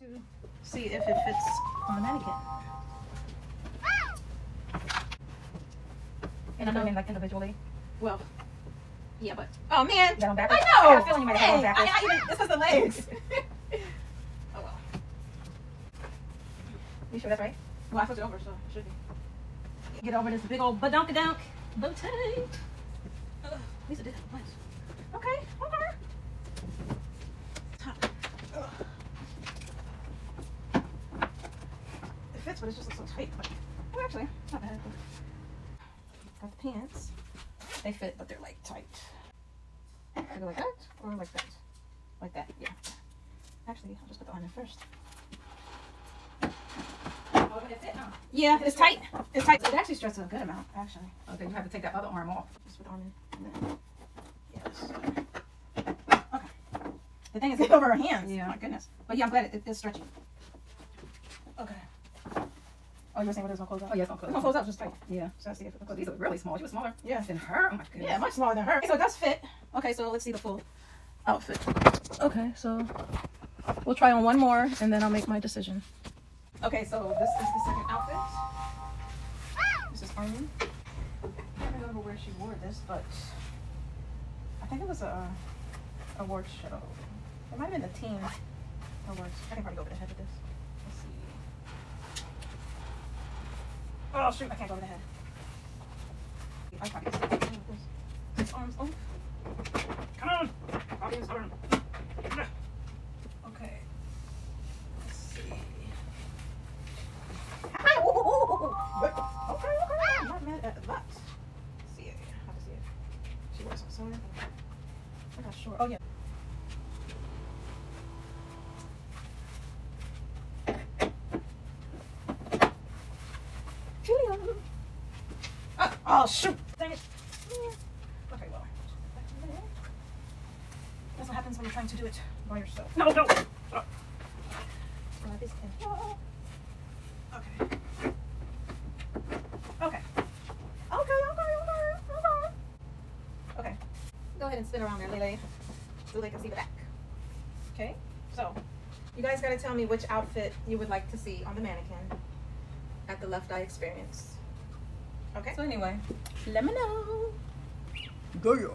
to see if it fits on mannequin. And I'm doing like individually. Well, yeah, but oh man, Down I backwards? know. I had a feeling you might have gone backwards. I, I even, this was the legs. oh well. You sure that's right? Well, I flipped it over, so it should be. Get over this big old badonkadonk bow tie. Ugh, Lisa did that once. Okay, okay. Top. Ugh. It fits, but it's just looks so tight. But well, actually, not bad. Got the pants. They fit, but they're like tight. They go like that or like that. Like that, yeah. Actually, I'll just put the arm in first. Oh, Yeah, it's tight. It's tight. It actually stretches a good amount, actually. Oh, okay, you have to take that other arm off. Just put the arm in. Yes. Okay. The thing is, it's over our hands. Yeah. My goodness. But yeah, I'm glad it, it, it's stretchy. Okay. Oh, you were saying what it was gonna close up? Oh, yeah, it's gonna It's close. gonna close up just tight. Yeah. So I see if it these are really small. She was smaller Yeah. than her. Oh my goodness. Yeah, much smaller than her. Okay, so it does fit. Okay, so let's see the full outfit. Okay, so we'll try on one more and then I'll make my decision. Okay, so this is the second outfit. This is Armin. I can't remember where she wore this, but I think it was a award show. It might have been the team awards. I can probably go over the head of this. Let's see. Oh shoot, I can't go over the head. I just take this. His arms off. Come on! Arm. Okay. Let's see. Hi! Ooh, ooh, ooh, ooh. Okay, okay. I'm not mad at that. Let's see it. How to see it. She wears some sewing. I'm not sure. Oh yeah. Oh shoot! Dang it. Okay, well. That's what happens when you're trying to do it by yourself. No, no! Oh. So like this and-. Okay. Okay. Okay, okay, okay, okay. Okay. Go ahead and spin around there, Lele. So they can see the back. Okay? So, you guys gotta tell me which outfit you would like to see on the mannequin at the Left Eye Experience. Okay. So anyway, let me know. Go yo.